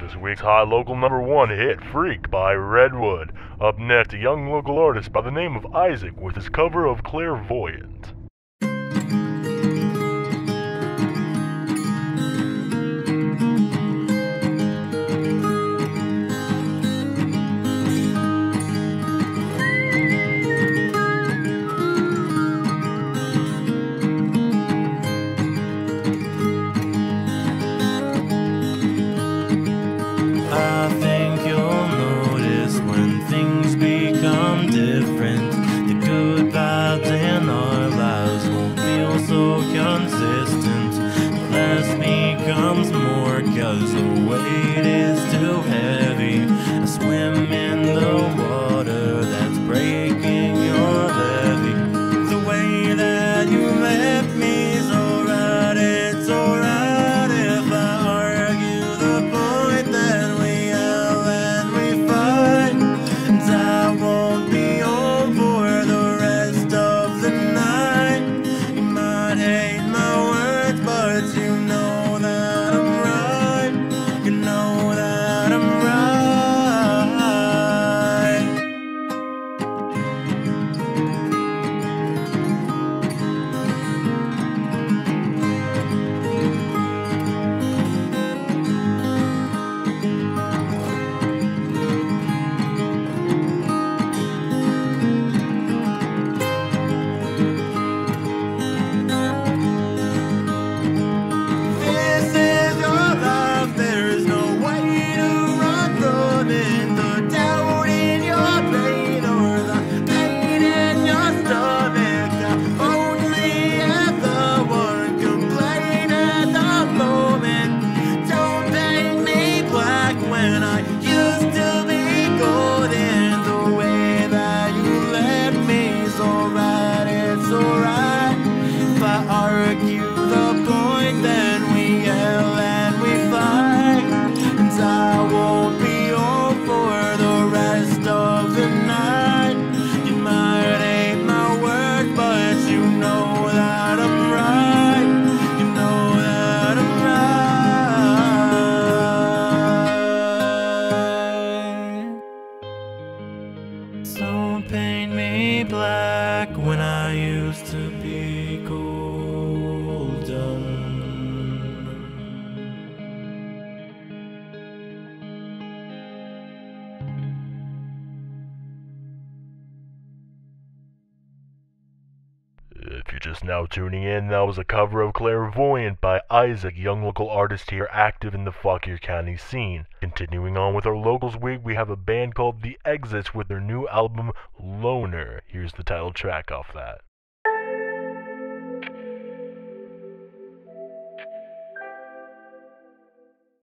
this week's hot local number one hit, Freak by Redwood. Up next, a young local artist by the name of Issac with his cover of Clairvoyant. More, cause So paint me black when I used to be golden. Just now tuning in, that was a cover of Clairvoyant by Issac, young local artist here active in the Fauquier County scene. Continuing on with our locals week, we have a band called The Exits with their new album Loner. Here's the title track off that.